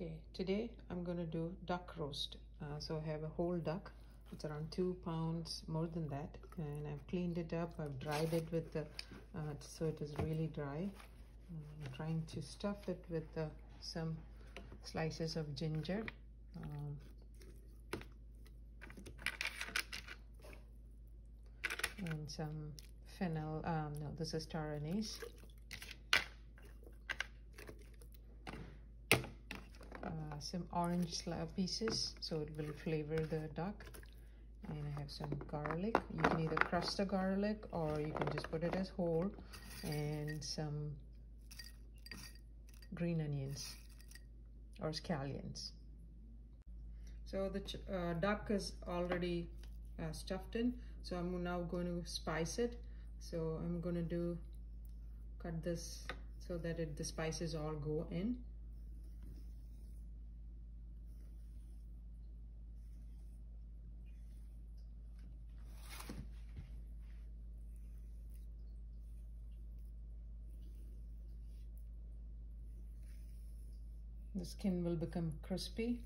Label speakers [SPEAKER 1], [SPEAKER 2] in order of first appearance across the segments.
[SPEAKER 1] Okay, today I'm gonna do duck roast. Uh, so I have a whole duck. It's around two pounds, more than that. And I've cleaned it up. I've dried it with the, uh, so it is really dry. I'm trying to stuff it with uh, some slices of ginger. Um, and some fennel, um, no, this is star anise. Some orange slab pieces so it will flavor the duck. And I have some garlic. You can either crust the garlic or you can just put it as whole and some green onions or scallions. So the uh, duck is already uh, stuffed in. So I'm now going to spice it. So I'm going to do cut this so that it, the spices all go in the skin will become crispy.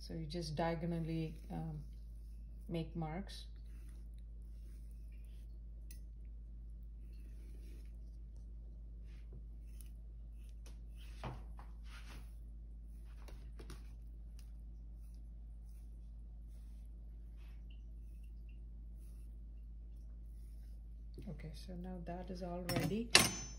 [SPEAKER 1] So you just diagonally um, make marks. Okay so now that is all ready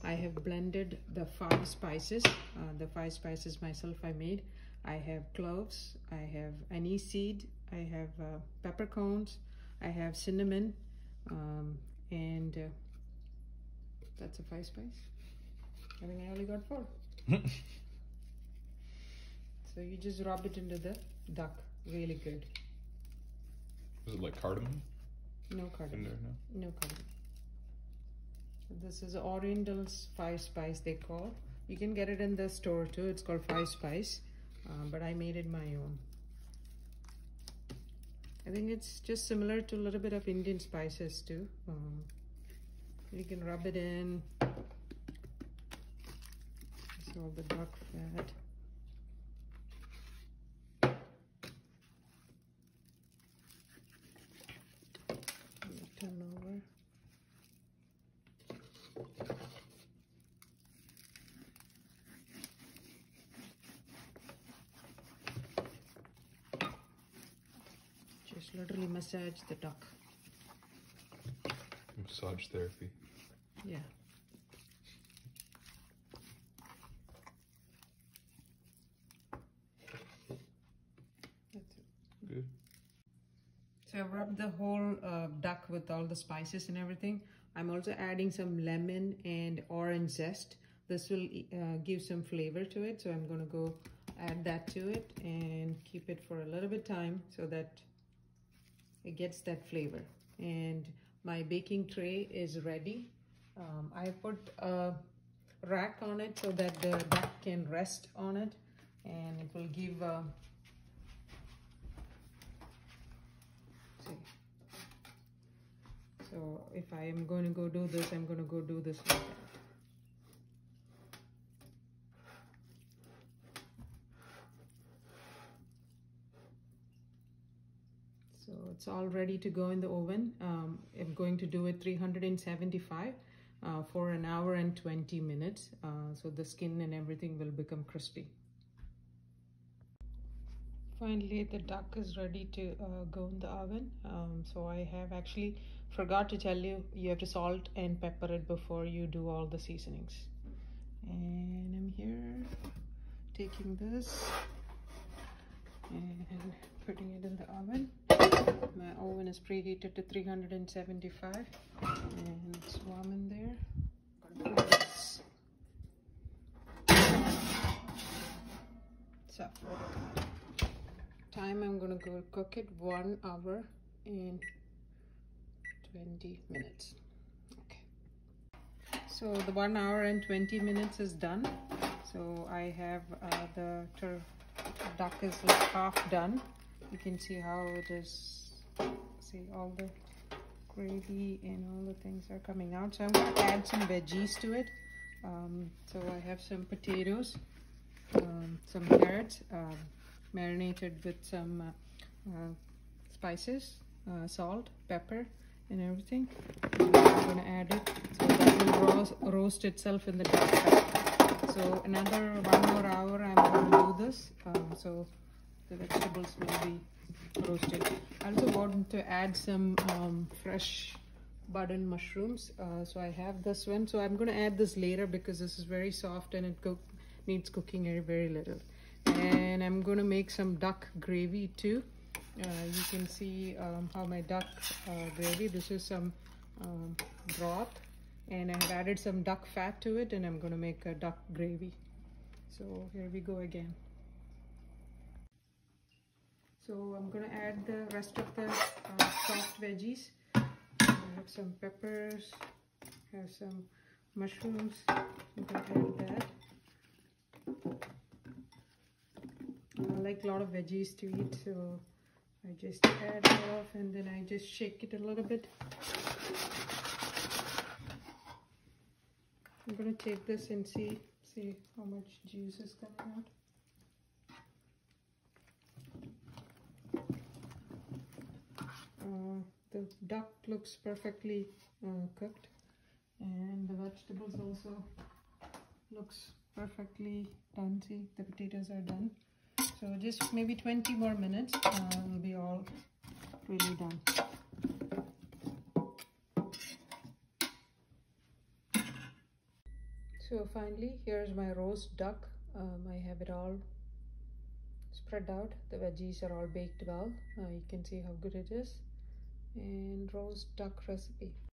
[SPEAKER 1] I have blended the five spices uh, the five spices myself I made. I have cloves I have anise seed I have uh, peppercorns I have cinnamon um, and uh, that's a five spice. I think I only got four. So you just rub it into the duck. Really good.
[SPEAKER 2] Is it like cardamom?
[SPEAKER 1] No cardamom.
[SPEAKER 2] There,
[SPEAKER 1] no? no cardamom this is Oriental's five spice they call. You can get it in the store too. It's called five spice, uh, but I made it my own. I think it's just similar to a little bit of Indian spices too. Um, you can rub it in. It's all the duck fat. Just literally massage the duck.
[SPEAKER 2] Massage therapy.
[SPEAKER 1] Yeah.
[SPEAKER 2] That's it. Good.
[SPEAKER 1] So I've rubbed the whole uh, duck with all the spices and everything. I'm also adding some lemon and orange zest. This will uh, give some flavor to it. So I'm going to go add that to it and keep it for a little bit time so that it gets that flavor. And my baking tray is ready. Um, I put a rack on it so that the duck can rest on it and it will give uh, see so if I am going to go do this, I'm going to go do this that. So it's all ready to go in the oven. Um, I'm going to do it 375 uh, for an hour and 20 minutes. Uh, so the skin and everything will become crispy. Finally, the duck is ready to uh, go in the oven. Um, so I have actually forgot to tell you, you have to salt and pepper it before you do all the seasonings. And I'm here taking this and putting it in the oven. Oven is preheated to 375 and it's warm in there. So time I'm gonna go cook it one hour and 20 minutes. Okay. So the one hour and 20 minutes is done. So I have uh, the duck is half done. You can see how it is see all the gravy and all the things are coming out so I'm going to add some veggies to it um, so I have some potatoes um, some carrots um, marinated with some uh, uh, spices, uh, salt, pepper, and everything. And I'm gonna add it so that will roast, roast itself in the dark. So another one more hour I'm gonna do this. Uh, so the vegetables will be roasted. I also want to add some um, fresh button mushrooms. Uh, so I have this one. So I'm going to add this later because this is very soft and it cook, needs cooking very, very little. And I'm going to make some duck gravy too. Uh, you can see um, how my duck uh, gravy, this is some um, broth and I have added some duck fat to it and I'm going to make a duck gravy. So here we go again. So I'm gonna add the rest of the uh, veggies. I have some peppers, have some mushrooms. I'm gonna add that. I like a lot of veggies to eat, so I just add it off and then I just shake it a little bit. I'm gonna take this and see see how much juice is coming out. Uh, the duck looks perfectly uh, cooked. And the vegetables also looks perfectly done. See the potatoes are done. So just maybe 20 more minutes uh, will be all really done. So finally here's my roast duck. Um, I have it all spread out. The veggies are all baked well. Uh, you can see how good it is and roast duck recipe